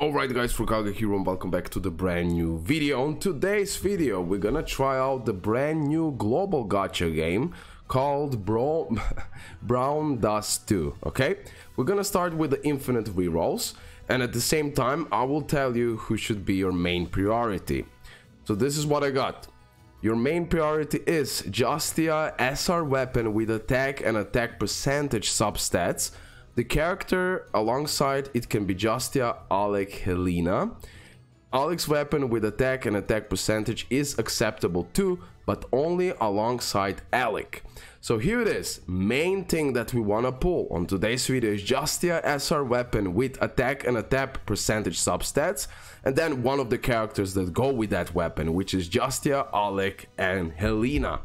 Alright guys, RoKage here and welcome back to the brand new video. On today's video, we're gonna try out the brand new global gacha game called Bro Brown Dust 2, okay? We're gonna start with the infinite rerolls and at the same time, I will tell you who should be your main priority. So this is what I got. Your main priority is Justia SR weapon with attack and attack percentage substats the character alongside it can be Justia, Alec, Helena. Alec's weapon with attack and attack percentage is acceptable too, but only alongside Alec. So here it is, main thing that we wanna pull on today's video is Justia SR weapon with attack and attack percentage substats, and then one of the characters that go with that weapon, which is Justia, Alec, and Helena.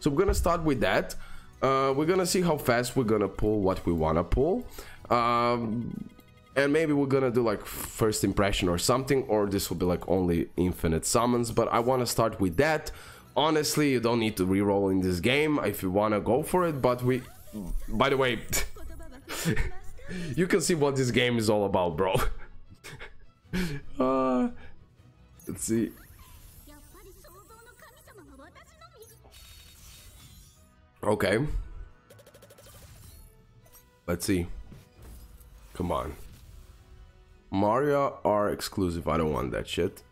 So we're gonna start with that. Uh, we're gonna see how fast we're gonna pull what we wanna pull. Um, and maybe we're gonna do like first impression or something, or this will be like only infinite summons. But I wanna start with that. Honestly, you don't need to reroll in this game if you wanna go for it. But we, by the way, you can see what this game is all about, bro. uh, let's see. Okay. Let's see. Come on. Mario are exclusive. I don't want that shit.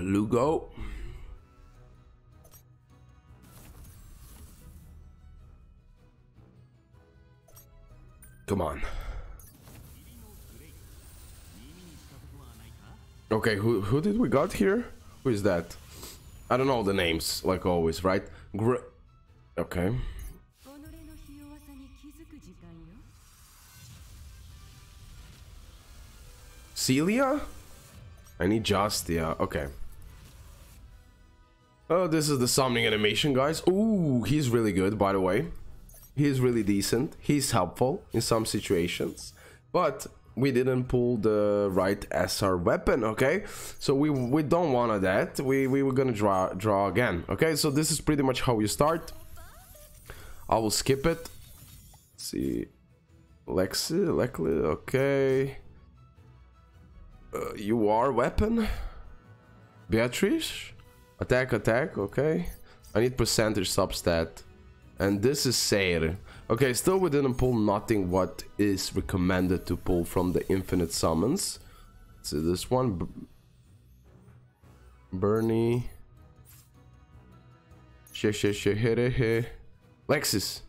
Lugo. Come on. Okay, who who did we got here? Who is that? I don't know the names, like always, right? Gr okay. Celia? I need Justia. Okay. Oh, this is the summoning animation, guys. Ooh, he's really good, by the way. He's really decent. He's helpful in some situations. But we didn't pull the right SR weapon, okay? So we we don't want that. We we were gonna draw draw again, okay? So this is pretty much how you start. I will skip it. Let's see, Lexi, Lexi, okay. Uh, you are weapon. Beatrice, attack, attack, okay. I need percentage substat, and this is Seir. Okay, still we didn't pull nothing what is recommended to pull from the infinite summons. So this one, B Bernie, she she she here Lexus,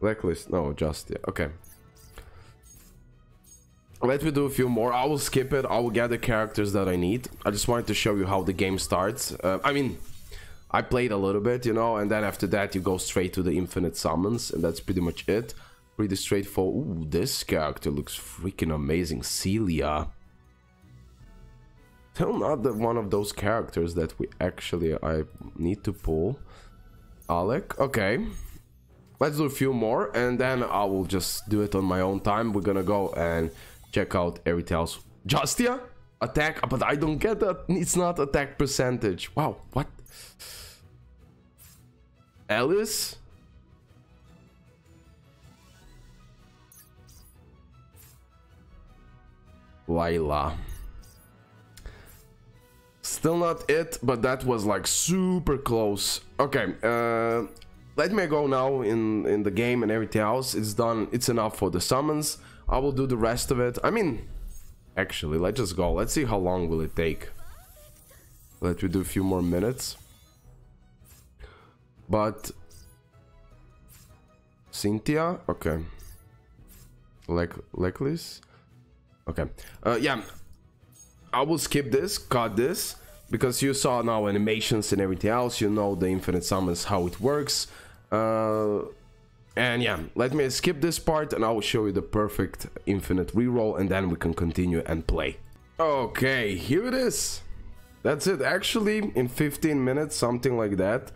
Blacklist, no, just yeah, okay. Let me do a few more. I will skip it. I will get the characters that I need. I just wanted to show you how the game starts. Uh, I mean, I played a little bit, you know, and then after that you go straight to the infinite summons, and that's pretty much it. Pretty straightforward. Ooh, this character looks freaking amazing. Celia. Still not the, one of those characters that we actually I need to pull. Alec, okay. Let's do a few more, and then I will just do it on my own time. We're gonna go and check out everything else. Justia? Attack, but I don't get that. It's not attack percentage. Wow, what? Alice? Lila. Still not it, but that was like super close. Okay, uh, let me go now in, in the game and everything else. It's done. It's enough for the summons. I will do the rest of it. I mean, actually, let's just go. Let's see how long will it take. Let me do a few more minutes. But Cynthia, okay. Like Lecliss, okay. Uh, yeah, I will skip this, cut this, because you saw now animations and everything else. You know the infinite summons how it works. Uh, and yeah, let me skip this part and I will show you the perfect infinite reroll and then we can continue and play. Okay, here it is. That's it. Actually, in 15 minutes, something like that.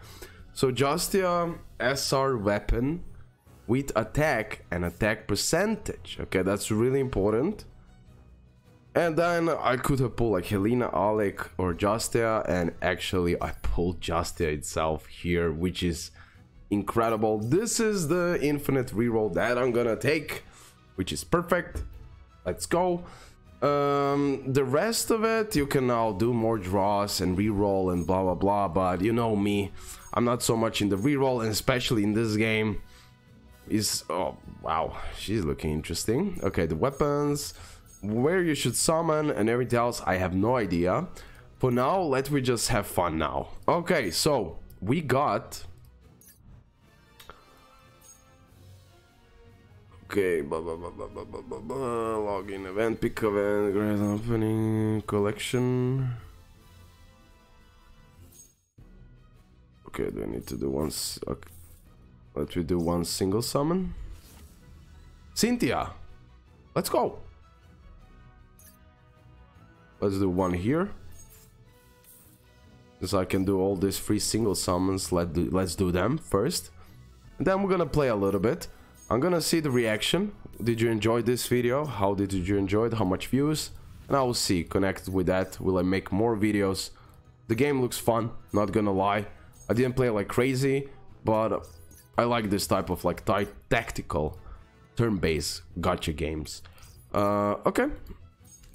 So Justia SR weapon with attack and attack percentage. Okay, that's really important. And then I could have pulled like Helena, Alec, or Justia, and actually I pulled Justia itself here, which is incredible. This is the infinite reroll that I'm gonna take, which is perfect. Let's go. Um, the rest of it, you can now do more draws and reroll and blah blah blah, but you know me, I'm not so much in the reroll, and especially in this game. Is oh wow, she's looking interesting. Okay, the weapons, where you should summon and everything else, I have no idea. For now, let me just have fun now. Okay, so we got Okay, blah, blah, blah, blah, blah, blah, blah, blah. login event, pick event, grand opening, collection. Okay, do I need to do once? Okay. Let me do one single summon. Cynthia, let's go. Let's do one here. So I can do all these free single summons. Let do, let's do them first. And then we're gonna play a little bit. I'm gonna see the reaction. Did you enjoy this video? How did you enjoy it? How much views? And I will see, connected with that, will I make more videos? The game looks fun, not gonna lie. I didn't play like crazy, but I like this type of like tactical, turn-based gacha games. Uh, okay,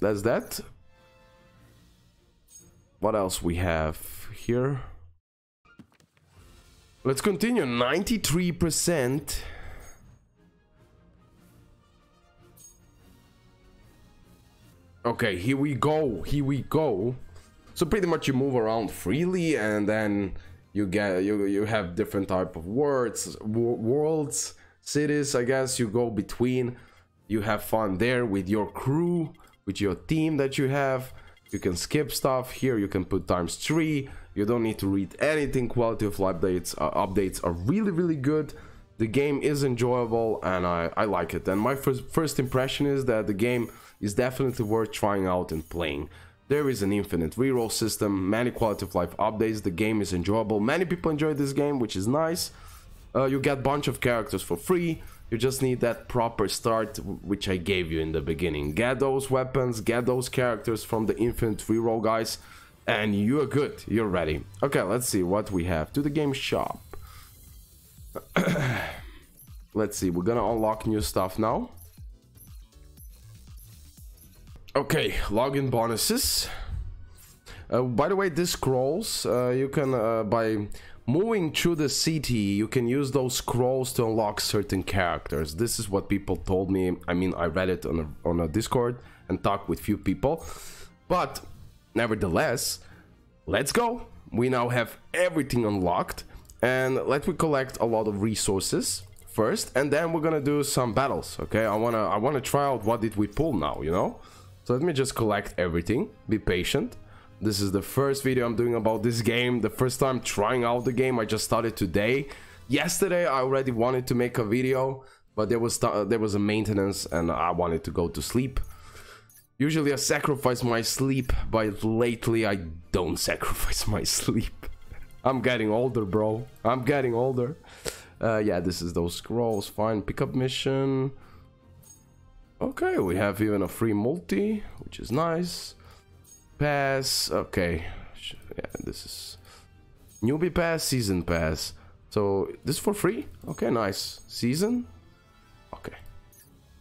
that's that. What else we have here? Let's continue, 93%. Okay, here we go, here we go. So pretty much you move around freely and then you get you you have different type of words, worlds, cities, I guess you go between. You have fun there with your crew, with your team that you have. You can skip stuff here, you can put times 3. You don't need to read anything. Quality of life updates uh, updates are really really good. The game is enjoyable and I, I like it. And my first, first impression is that the game is definitely worth trying out and playing. There is an infinite reroll system, many quality of life updates, the game is enjoyable, many people enjoy this game, which is nice. Uh, you get bunch of characters for free, you just need that proper start, which I gave you in the beginning. Get those weapons, get those characters from the infinite reroll guys, and you are good, you're ready. Okay, let's see what we have. To the game shop. let's see, we're gonna unlock new stuff now. Okay, login bonuses. Uh, by the way, this scrolls, uh, you can, uh, by moving through the city, you can use those scrolls to unlock certain characters. This is what people told me. I mean, I read it on a, on a Discord and talked with few people. But, nevertheless, let's go. We now have everything unlocked. And let me collect a lot of resources first. And then we're gonna do some battles, okay? I wanna, I wanna try out what did we pull now, you know? So let me just collect everything, be patient. This is the first video I'm doing about this game, the first time trying out the game, I just started today. Yesterday I already wanted to make a video, but there was there was a maintenance and I wanted to go to sleep. Usually I sacrifice my sleep, but lately I don't sacrifice my sleep. I'm getting older, bro. I'm getting older. Uh, yeah, this is those scrolls. Fine, pickup mission. Okay, we have even a free multi, which is nice. Pass, okay. Yeah, this is newbie pass, season pass. So this for free? Okay, nice. Season? Okay.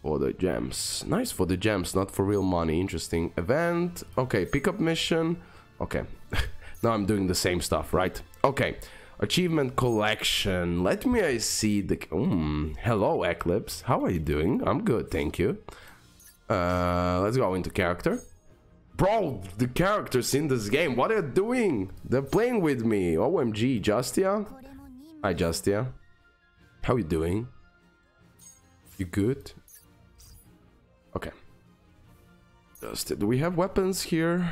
For the gems. Nice for the gems, not for real money. Interesting. Event. Okay, pickup mission. Okay. now I'm doing the same stuff, right? Okay. Achievement collection. Let me I see the... Mm, hello, Eclipse. How are you doing? I'm good, thank you. Uh, let's go into character. Bro, the characters in this game, what are you doing? They're playing with me. OMG, Justia? Hi, Justia. How are you doing? You good? Okay. Do we have weapons here?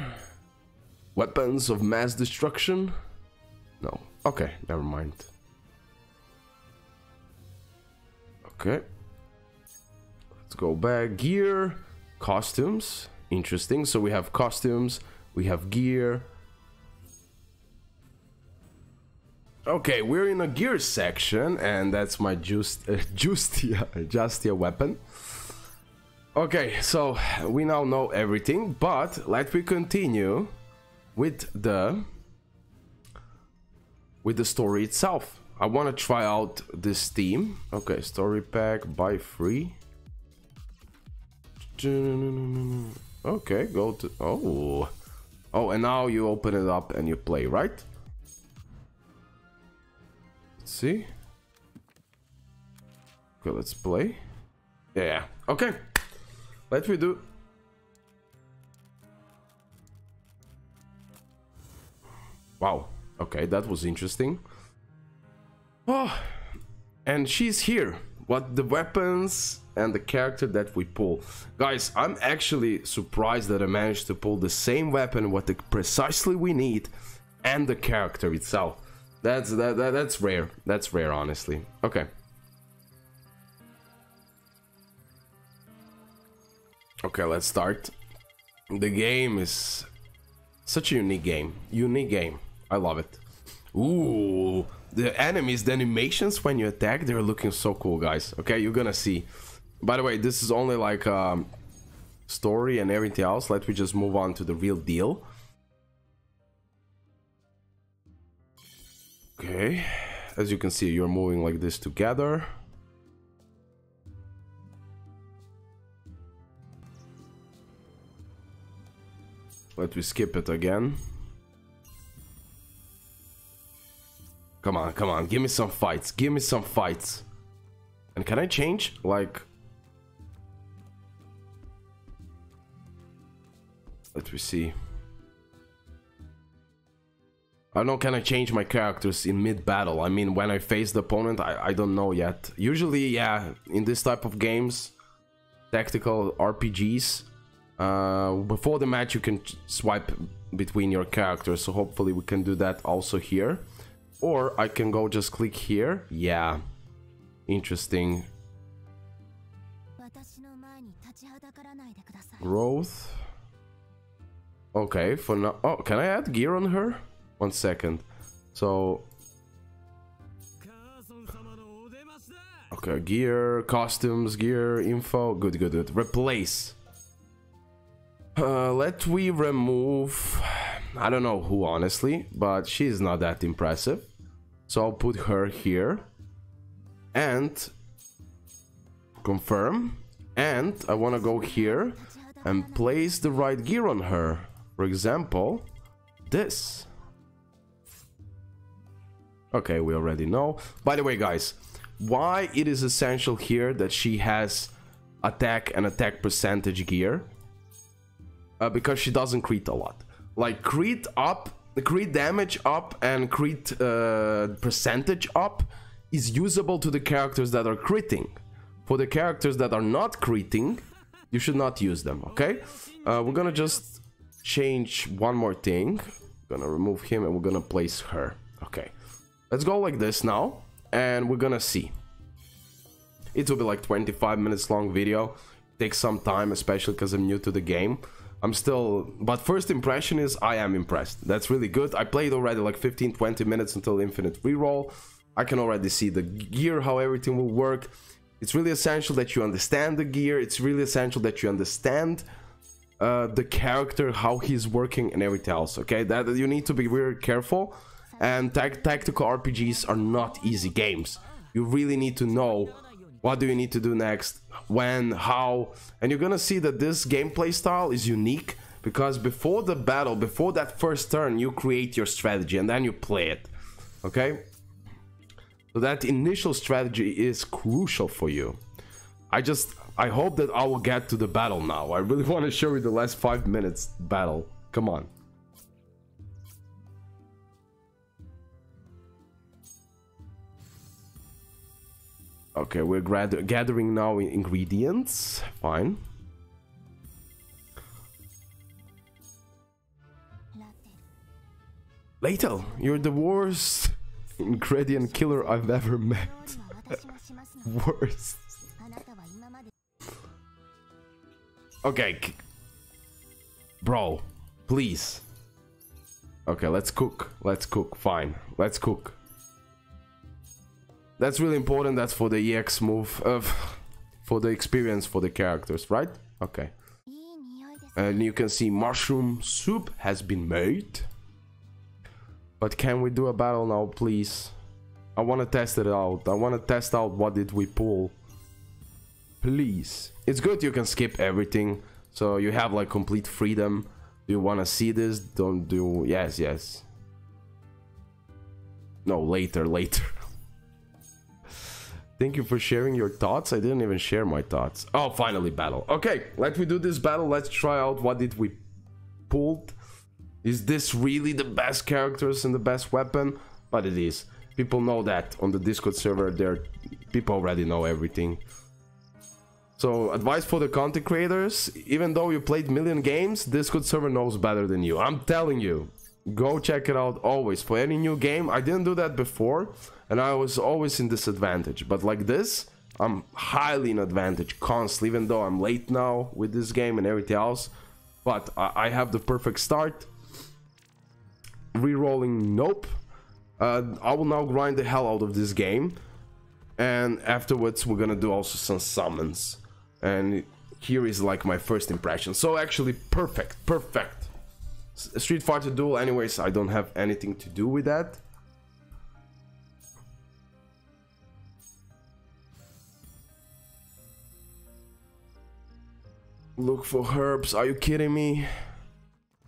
Weapons of mass destruction? No. Okay, never mind. Okay. Let's go back. Gear, costumes. Interesting. So we have costumes, we have gear. Okay, we're in a gear section, and that's my just uh, Justia, Justia weapon. Okay, so we now know everything, but let me continue with the with the story itself. I want to try out this theme. Okay, story pack, buy free. Okay, go to... Oh. Oh, and now you open it up and you play, right? Let's see. Okay, let's play. Yeah, okay. Let me do... Wow. Okay, that was interesting. Oh, and she's here. What the weapons and the character that we pull. Guys, I'm actually surprised that I managed to pull the same weapon, what the, precisely we need, and the character itself. That's that, that that's rare. That's rare, honestly. Okay. Okay, let's start. The game is such a unique game. Unique game. I love it. Ooh, the enemies, the animations when you attack, they're looking so cool, guys. Okay, you're gonna see. By the way, this is only like um, story and everything else. Let me just move on to the real deal. Okay, as you can see, you're moving like this together. Let me skip it again. Come on, come on. Give me some fights. Give me some fights. And can I change? Like... Let me see. I don't know, can I change my characters in mid-battle? I mean, when I face the opponent, I, I don't know yet. Usually, yeah, in this type of games, tactical RPGs, uh, before the match you can swipe between your characters, so hopefully we can do that also here. Or I can go just click here. Yeah. Interesting. Growth. Okay, for now. Oh, can I add gear on her? One second. So. Okay, gear, costumes, gear, info. Good, good, good. Replace. Uh, let we remove I don't know who honestly, but she's not that impressive. So I'll put her here and confirm. And I want to go here and place the right gear on her. For example, this. Okay, we already know. By the way, guys, why it is essential here that she has attack and attack percentage gear? Uh, because she doesn't crit a lot like crit up, the crit damage up, and crit uh, percentage up is usable to the characters that are critting. For the characters that are not critting, you should not use them, okay? Uh, we're gonna just change one more thing. Gonna remove him and we're gonna place her. Okay. Let's go like this now, and we're gonna see. It will be like 25 minutes long video. Takes some time, especially because I'm new to the game. I'm still... But first impression is I am impressed. That's really good. I played already like 15-20 minutes until infinite reroll. I can already see the gear, how everything will work. It's really essential that you understand the gear. It's really essential that you understand uh, the character, how he's working and everything else, okay? That You need to be very careful. And tactical RPGs are not easy games. You really need to know what do you need to do next, when, how, and you're gonna see that this gameplay style is unique because before the battle, before that first turn, you create your strategy and then you play it, okay? So that initial strategy is crucial for you. I just, I hope that I will get to the battle now. I really want to show you the last five minutes battle. Come on. Okay, we're gathering now ingredients. Fine. Lathel, you're the worst ingredient killer I've ever met. worst. Okay. Bro, please. Okay, let's cook. Let's cook. Fine. Let's cook. That's really important. That's for the EX move. Uh, for the experience for the characters, right? Okay. And you can see mushroom soup has been made. But can we do a battle now, please? I want to test it out. I want to test out what did we pull. Please. It's good you can skip everything. So you have like complete freedom. Do you want to see this? Don't do... Yes, yes. No, later, later. Thank you for sharing your thoughts. I didn't even share my thoughts. Oh, finally battle. Okay, let me do this battle. Let's try out what did we pulled. Is this really the best characters and the best weapon? But it is. People know that on the Discord server. There, people already know everything. So, advice for the content creators: even though you played million games, Discord server knows better than you. I'm telling you, go check it out always for any new game. I didn't do that before, and I was always in disadvantage. But like this, I'm highly in advantage constantly, even though I'm late now with this game and everything else. But I, I have the perfect start. Rerolling, nope. Uh, I will now grind the hell out of this game. And afterwards, we're gonna do also some summons. And here is like my first impression. So actually, perfect, perfect. Street Fighter Duel, anyways, I don't have anything to do with that. Look for herbs, are you kidding me?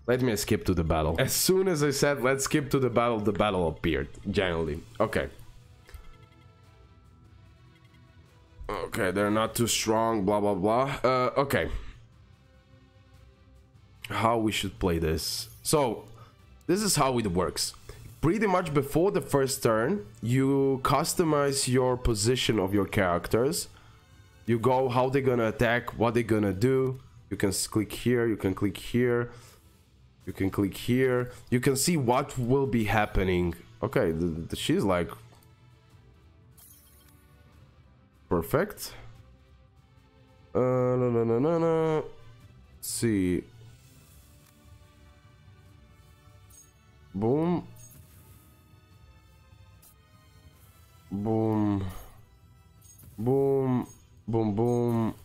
Let me skip to the battle. As soon as I said let's skip to the battle, the battle appeared, generally. Okay. Okay, they're not too strong, blah blah blah. Uh, okay. How we should play this. So, this is how it works. Pretty much before the first turn, you customize your position of your characters. You go how they're gonna attack, what they're gonna do. You can click here, you can click here you can click here. You can see what will be happening. Okay, the, the, she's like... Perfect. Uh, no, no, no, no, no. Let's see. Boom. Boom. Boom. Boom, boom.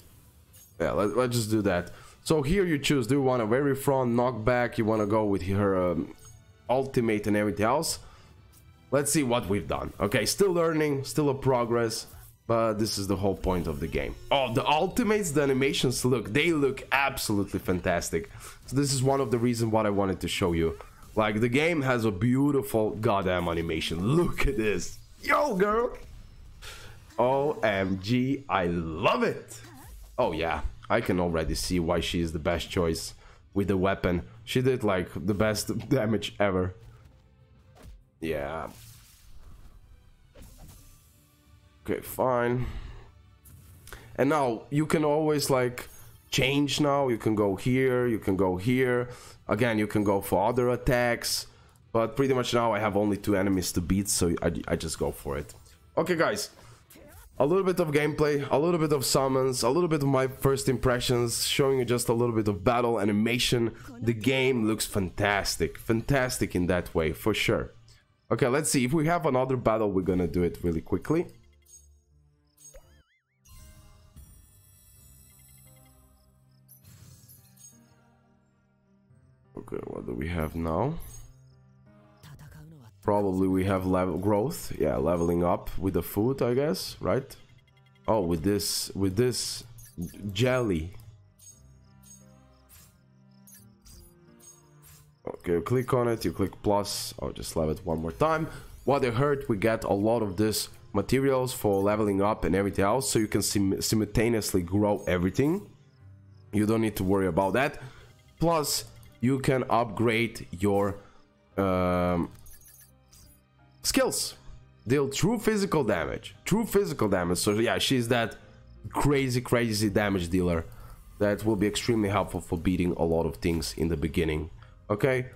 Yeah, let, let's just do that. So here you choose, do you want a very front knockback, you want to go with her um, ultimate and everything else. Let's see what we've done. Okay, still learning, still a progress, but this is the whole point of the game. Oh, the ultimates, the animations look, they look absolutely fantastic. So this is one of the reasons what I wanted to show you. Like, the game has a beautiful goddamn animation. Look at this. Yo, girl. OMG, I love it. Oh, yeah. I can already see why she is the best choice with the weapon. She did like the best damage ever. Yeah. Okay, fine. And now you can always like change now. You can go here, you can go here. Again, you can go for other attacks. But pretty much now I have only two enemies to beat, so I, I just go for it. Okay, guys a little bit of gameplay, a little bit of summons, a little bit of my first impressions, showing you just a little bit of battle animation. The game looks fantastic, fantastic in that way, for sure. Okay, let's see, if we have another battle, we're gonna do it really quickly. Do we have now? Probably we have level growth. Yeah, leveling up with the food, I guess, right? Oh, with this, with this jelly. Okay, click on it, you click plus, I'll just level it one more time. What I heard, we get a lot of this materials for leveling up and everything else, so you can sim simultaneously grow everything. You don't need to worry about that. Plus, you can upgrade your um, skills. Deal true physical damage. True physical damage. So yeah she's that crazy crazy damage dealer that will be extremely helpful for beating a lot of things in the beginning okay?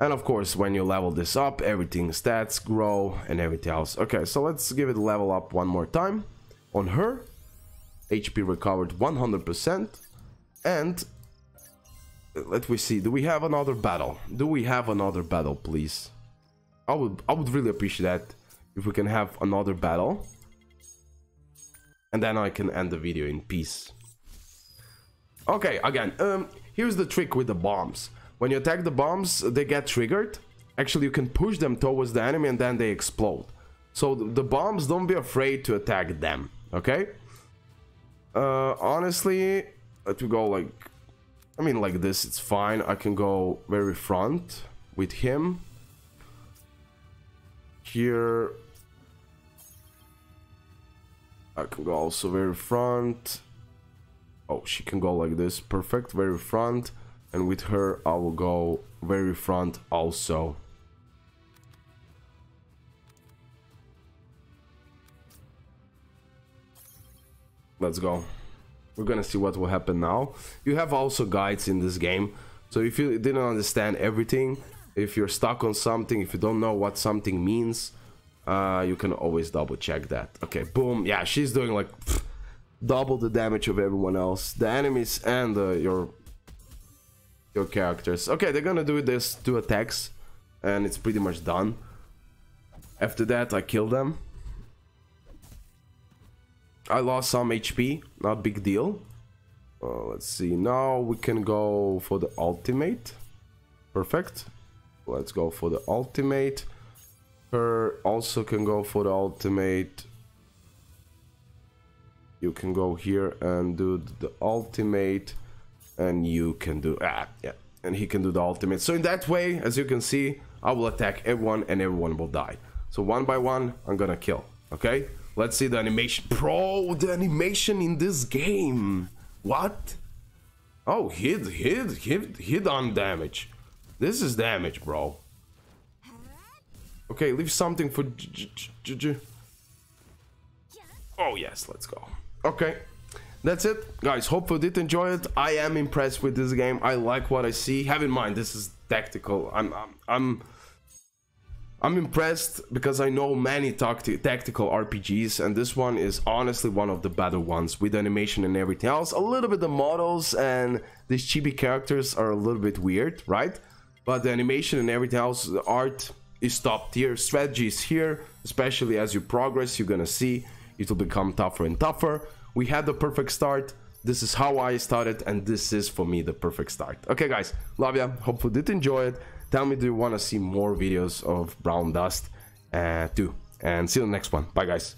And of course when you level this up everything stats grow and everything else. Okay so let's give it level up one more time on her. Hp recovered 100% and let me see do we have another battle do we have another battle please I would I would really appreciate that if we can have another battle. And then I can end the video in peace. Okay, again, um, here's the trick with the bombs. When you attack the bombs, they get triggered. Actually, you can push them towards the enemy and then they explode. So the bombs, don't be afraid to attack them, okay? Uh, honestly, let me go like, I mean like this, it's fine. I can go very front with him. Here, I can go also very front. Oh, she can go like this, perfect, very front. And with her, I will go very front also. Let's go. We're gonna see what will happen now. You have also guides in this game. So if you didn't understand everything, if you're stuck on something, if you don't know what something means, uh, you can always double check that. Okay, boom. Yeah, she's doing like pff, double the damage of everyone else. The enemies and uh, your your characters. Okay, they're gonna do this two attacks, and it's pretty much done. After that, I kill them. I lost some HP, not big deal. Uh, let's see, now we can go for the ultimate. Perfect. Let's go for the ultimate. Her also can go for the ultimate. You can go here and do the ultimate. And you can do, ah, yeah. And he can do the ultimate. So in that way, as you can see, I will attack everyone and everyone will die. So one by one, I'm gonna kill, okay? Let's see the animation. Bro, the animation in this game. What? Oh, hit, hit, hit, hit on damage. This is damage, bro. Okay, leave something for... Oh, yes, let's go. Okay, that's it. Guys, hope you did enjoy it. I am impressed with this game. I like what I see. Have in mind, this is tactical. I'm... I'm, I'm I'm impressed because I know many tactical RPGs and this one is honestly one of the better ones with animation and everything else. A little bit the models and these chibi characters are a little bit weird, right? But the animation and everything else, the art is top tier. Strategy is here, especially as you progress, you're gonna see it will become tougher and tougher. We had the perfect start. This is how I started and this is for me the perfect start. Okay guys, love ya. Hope you did enjoy it. Tell me, do you want to see more videos of Brown Dust? Uh, do. And see you in the next one. Bye, guys.